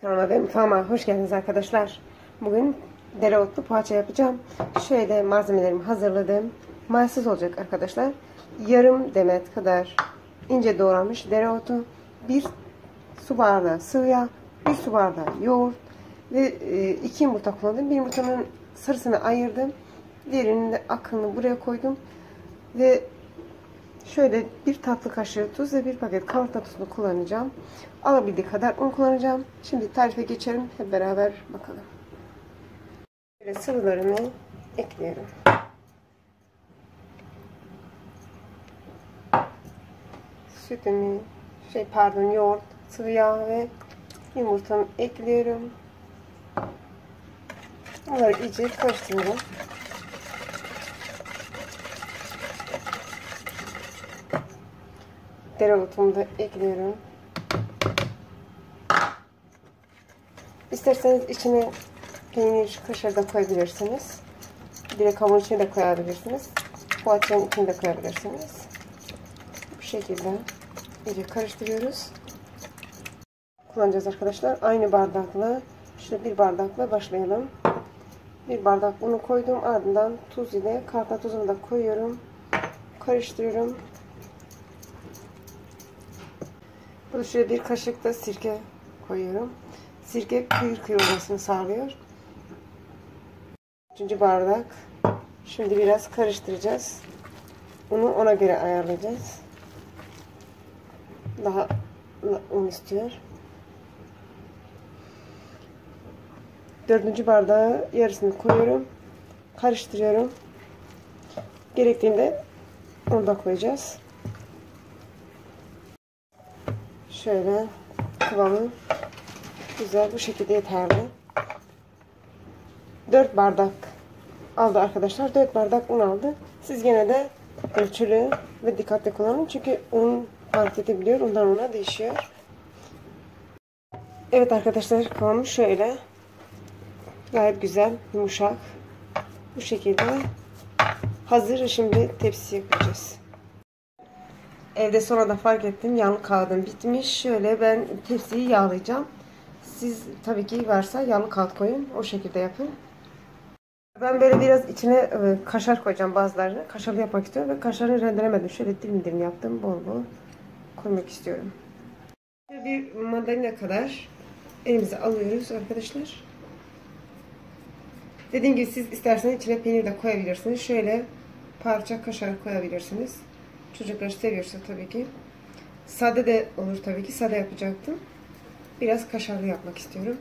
Kanalıma ve mutfağıma hoş geldiniz arkadaşlar. Bugün dereotlu poğaça yapacağım. Şöyle malzemelerimi hazırladım. Mayasız olacak arkadaşlar. Yarım demet kadar ince doğranmış dereotu, bir su bardağı sıvı yağ, bir su bardağı yoğurt ve e, iki yumurta kullandım. Bir yumurtanın sarısını ayırdım. Diğerinin de akını buraya koydum. Ve Şöyle bir tatlı kaşığı tuz ve bir paket kavrulma tuzunu kullanacağım. Alabildiği kadar un kullanacağım. Şimdi tarife geçelim. Hep beraber bakalım. Böyle sıvılarını ekliyorum. Sütümü, şey pardon yoğurt, sıvı yağ ve yumurtamı ekliyorum. Bunları iyice karıştırıyorum. Dereotumu da ekliyorum. İsterseniz içine peynir, kaşar da koyabilirsiniz. Direkt hamur içine de koyabilirsiniz. Poğaçanın içine de koyabilirsiniz. Bu şekilde iyice karıştırıyoruz. Kullanacağız arkadaşlar. Aynı bardakla, şöyle bir bardakla başlayalım. Bir bardak unu koydum. Ardından tuz ile karta tuzunu da koyuyorum. Karıştırıyorum. Burada şöyle bir kaşık da sirke koyuyorum. Sirke kıyır kıyır olmasını sağlıyor. Üçüncü bardak. Şimdi biraz karıştıracağız. Unu ona göre ayarlayacağız. Daha un istiyor. Dördüncü bardağı yarısını koyuyorum. Karıştırıyorum. Gerektiğinde onu da koyacağız. Şöyle kıvamı güzel bu şekilde yeterli. 4 bardak aldı arkadaşlar. 4 bardak un aldı. Siz gene de ölçülü ve dikkatli kullanın. Çünkü un fark edebiliyor. Ondan ona değişiyor. Evet arkadaşlar kıvamı şöyle. Gayet güzel, yumuşak. Bu şekilde hazır. Şimdi tepsiye koyacağız. Evde sonra da fark ettim yağlı kağıdım bitmiş. Şöyle ben tepsiyi yağlayacağım. Siz tabii ki varsa yağlı kağıt koyun. O şekilde yapın. Ben böyle biraz içine e, kaşar koyacağım bazılarını. Kaşarlı yapmak istiyorum ve kaşarını rendelemedim. Şöyle dilim dilim yaptım. Bol bol koymak istiyorum. Bir mandalina kadar elimize alıyoruz arkadaşlar. Dediğim gibi siz isterseniz içine peynir de koyabilirsiniz. Şöyle parça kaşar koyabilirsiniz. Çocuklar seviyorsa tabii ki. Sade de olur tabii ki. Sade yapacaktım. Biraz kaşarlı yapmak istiyorum.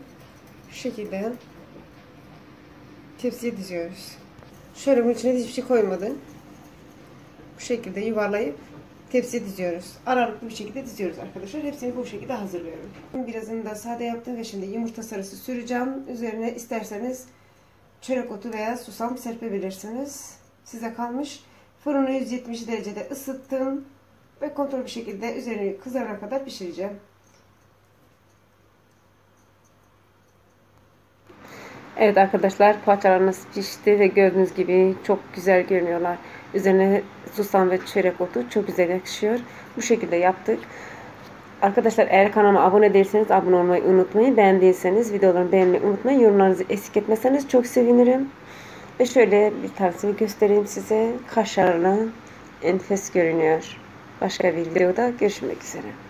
Şu şekilde tepsiye diziyoruz. Şöyle bunun içine hiçbir şey koymadım. Bu şekilde yuvarlayıp tepsiye diziyoruz. Aralıklı bir şekilde diziyoruz arkadaşlar. Hepsini bu şekilde hazırlıyorum. Birazını da sade yaptım ve şimdi yumurta sarısı süreceğim. Üzerine isterseniz çörek otu veya susam serpebilirsiniz. Size kalmış. Fırını 170 derecede ısıttım. Ve kontrol bir şekilde üzerini kızarana kadar pişireceğim. Evet arkadaşlar poğaçalarımız pişti ve gördüğünüz gibi çok güzel görünüyorlar. Üzerine susam ve çörek otu çok güzel yakışıyor. Bu şekilde yaptık. Arkadaşlar eğer kanalıma abone değilseniz abone olmayı unutmayın. Beğendiyseniz videolarımı beğenmeyi unutmayın. Yorumlarınızı eksik etmezseniz çok sevinirim. Ve şöyle bir tanesini göstereyim size. Kaşarlı enfes görünüyor. Başka bir videoda görüşmek üzere.